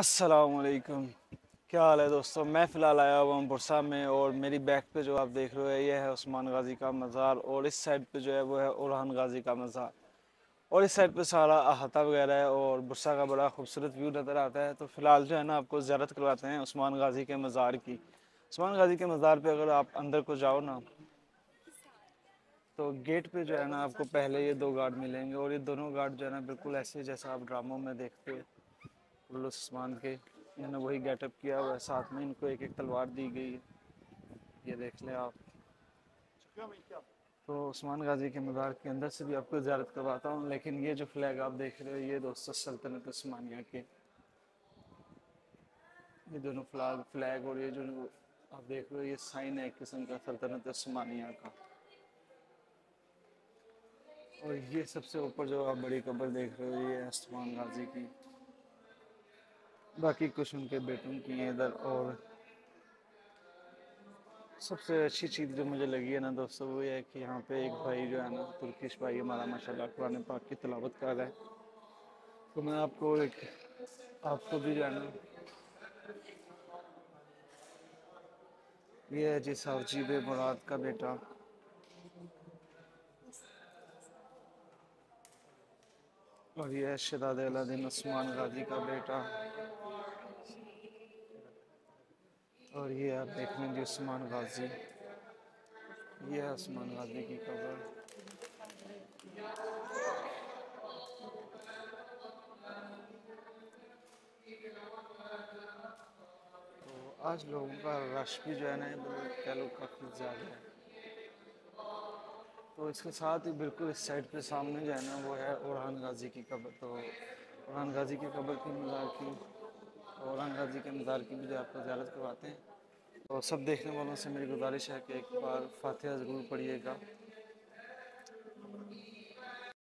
असलकुम क्या हाल है दोस्तों? मैं फ़िलहाल आया हुआ हूँ बुरसा में और मेरी बैक पे जो आप देख रहे हो, ये है उस्मान गाजी का मज़ार और इस साइड पे जो है वो है उरहान गाजी का मज़ार। और इस साइड पे सारा अहाता वगैरह है और बुरसा का बड़ा खूबसूरत व्यू नज़र आता है। तो फ़िलहाल जो है ना, आपको ज़्यारत करवाते हैं उस्मान गाजी के मज़ार की। उस्मान गाजी के मज़ार पर अगर आप अंदर को जाओ ना तो गेट पे जो है ना आपको पहले ये दो गार्ड मिलेंगे और ये दोनों गार्ड जो है ना बिल्कुल ऐसे जैसा आप ड्रामों में देखते हैं। उस्मान के। इन्होंने वही गेटअप किया हुआ है, साथ में इनको एक एक तलवार दी गई है। ये देख लें आप। तो उस्मान गाजी के मज़ार के अंदर से भी आपको ज्यारत करवाता हूँ, लेकिन ये जो फ्लैग आप देख रहे हो, ये दोस्तों सल्तनत उस्मानिया के। ये दोनों फ्लैग फ्लैग और ये जो आप देख रहे हो, ये साइन है एक किस्म का सल्तनत उस्मानिया का। और ये सबसे ऊपर जो आप बड़ी कब्र देख रहे हो, ये उस्मान गाजी की। बाकी कुछ उनके बेटों की हैं इधर और सबसे अच्छी चीज़ जो मुझे लगी है ना दोस्तों, वो ये है कि यहाँ पे एक भाई जो है ना, तुर्किश भाई हमारा माशाल्लाह कुरान पाक की तलावत कर रहा है। तो मैं आपको एक, आपको भी जो है ना, ये है जी साहब मुराद का बेटा। और ये है शदाद अलादीन उस्मान गाजी का बेटा। और ये आप देख लीजिए उस्मान गाजी। ये है उस्मान गाजी की तो आज लोगों का रश भी जो है ना कह लो काफ़ी ज़्यादा है। तो इसके साथ ही बिल्कुल इस साइड पे सामने जो है ना वो है औरहान गाजी की कब्र। तो औरहान गाजी की कब्र की मज़ार की औरहान गाजी के मज़ार की भी जो आपको ज्यारत करवाते हैं। तो सब देखने वालों से मेरी गुजारिश है कि एक बार फातिहा ज़रूर पढ़िएगा।